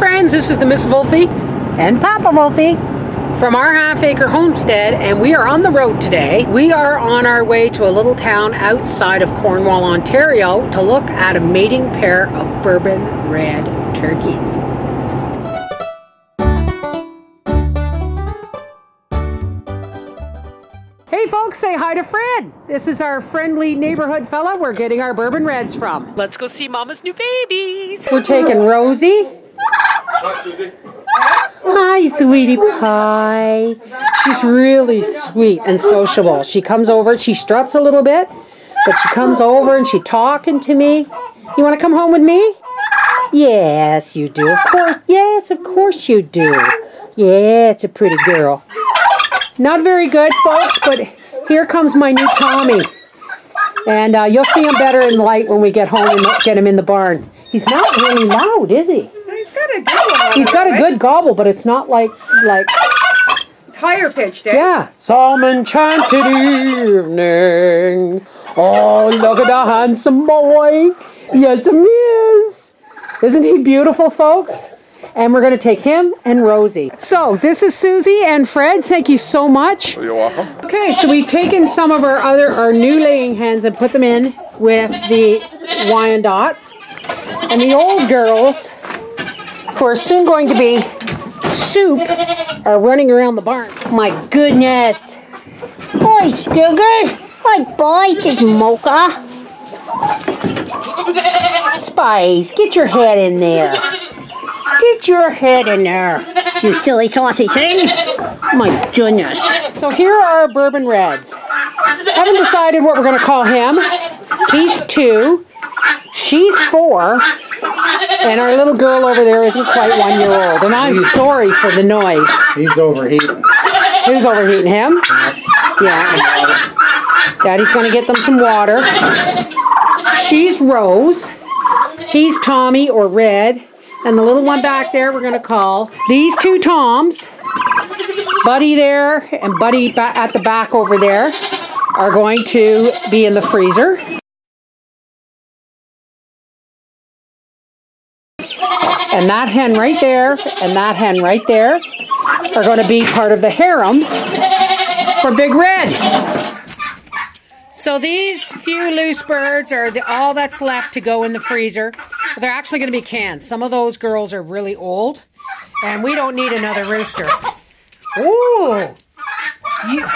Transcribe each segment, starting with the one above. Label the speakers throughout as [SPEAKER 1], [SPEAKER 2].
[SPEAKER 1] friends, this is the Miss Wolfie
[SPEAKER 2] And Papa Wolfie.
[SPEAKER 1] from our half acre homestead and we are on the road today. We are on our way to a little town outside of Cornwall, Ontario to look at a mating pair of bourbon red turkeys. Hey folks, say hi to Fred. This is our friendly neighborhood fella we're getting our bourbon reds from. Let's go see Mama's new babies. We're taking Rosie. Hi, sweetie pie. She's really sweet and sociable. She comes over, she struts a little bit, but she comes over and she talking to me. You want to come home with me? Yes, you do. Of course. Yes, of course you do. Yeah, it's a pretty girl. Not very good, folks, but here comes my new Tommy. And uh, you'll see him better in light when we get home and get him in the barn. He's not really loud, is he?
[SPEAKER 3] He's got a good one.
[SPEAKER 1] He's got a good gobble, but it's not like like
[SPEAKER 3] It's higher pitched, eh?
[SPEAKER 1] yeah. Some enchanted evening. Oh, look at the handsome boy. Yes, he is. Isn't he beautiful, folks? And we're going to take him and Rosie. So this is Susie and Fred. Thank you so much.
[SPEAKER 4] You're welcome.
[SPEAKER 1] Okay, so we've taken some of our other our new laying hens and put them in with the Wyandottes. And the old girls, who are soon going to be soup, are running around the barn. My goodness.
[SPEAKER 2] Hi, Skugger. Hi, boy. It's Mocha.
[SPEAKER 1] Spice, get your head in there. Get your head in there.
[SPEAKER 2] You silly saucy thing.
[SPEAKER 1] My goodness. So here are our bourbon reds. Haven't decided what we're going to call him. He's two. She's four. And our little girl over there isn't quite one year old. And I'm sorry for the noise.
[SPEAKER 5] He's overheating.
[SPEAKER 1] Who's overheating him? Yeah. Daddy's going to get them some water. She's Rose. He's Tommy or Red. And the little one back there we're going to call these two Toms. Buddy there and Buddy at the back over there are going to be in the freezer. And that hen right there and that hen right there are going to be part of the harem for Big Red. So these few loose birds are the, all that's left to go in the freezer. They're actually going to be canned. Some of those girls are really old, and we don't need another rooster. Ooh, you,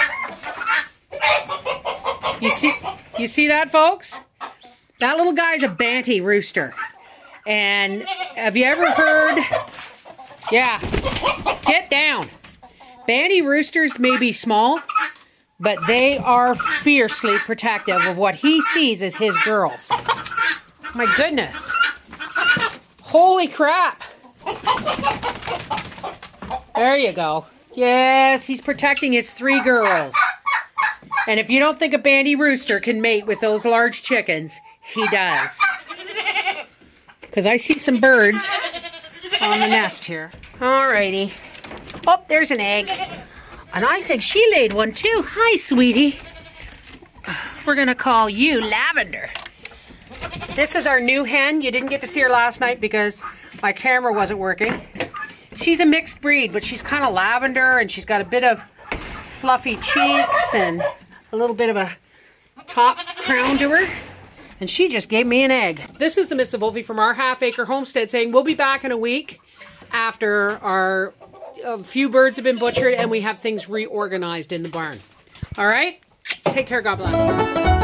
[SPEAKER 1] you see, you see that, folks? That little guy's a banty rooster. And have you ever heard? Yeah, get down. Banty roosters may be small, but they are fiercely protective of what he sees as his girls. My goodness. Holy crap. There you go. Yes, he's protecting his three girls. And if you don't think a banty rooster can mate with those large chickens, he does. Because I see some birds on the nest here. Alrighty. Oh, there's an egg. And I think she laid one too. Hi, sweetie. We're going to call you Lavender. This is our new hen. You didn't get to see her last night because my camera wasn't working. She's a mixed breed, but she's kind of lavender and she's got a bit of fluffy cheeks and a little bit of a top crown to her. And she just gave me an egg. This is the Miss Wolfie from our half acre homestead saying we'll be back in a week after our a few birds have been butchered and we have things reorganized in the barn. All right? Take care. God bless.